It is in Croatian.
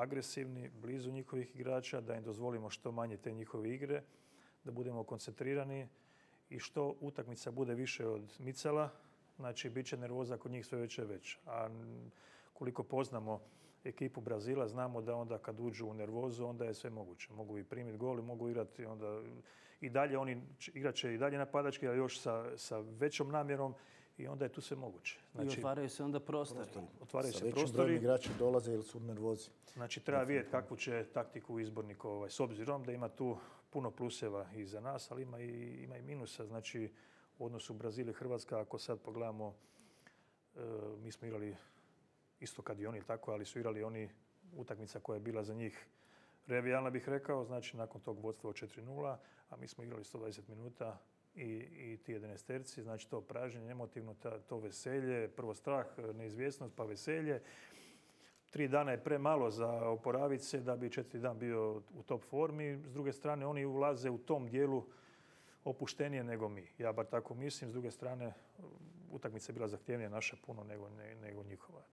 agresivni, blizu njihovih igrača, da im dozvolimo što manje te njihove igre, da budemo koncentrirani i što utakmica bude više od micala, znači bit će nervoza kod njih sve veća i veća. A koliko poznamo ekipu Brazila, znamo da onda kad uđu u nervozu, onda je sve moguće. Mogu i primiti gol i mogu igrati onda i dalje, oni igrat će i dalje napadački, ali još sa, sa većom namjerom i onda je tu sve moguće. Znači, I otvaraju se onda prostori. Otvaraju Sa se većim prostori. brojem igrači dolaze ili su nervozi. Znači treba vidjeti kakvu će taktiku izbornik ovaj, s obzirom da ima tu puno pluseva i za nas, ali ima i, ima i minusa. Znači u odnosu Brazil i Hrvatska, ako sad pogledamo, e, mi smo igrali isto kad i oni tako, ali su igrali oni utakmica koja je bila za njih revijalna bih rekao, znači nakon tog vodstva od 4-0, a mi smo igrali 120 minuta i, i ti 11 terci, znači to pražnjenje, emotivno, to veselje, prvo strah, neizvjesnost, pa veselje. Tri dana je premalo za oporaviti se da bi četiri dan bio u top formi. S druge strane, oni ulaze u tom dijelu opuštenije nego mi. Ja bar tako mislim. S druge strane, utakmica je bila zahtjevnija naša puno nego, nego njihova.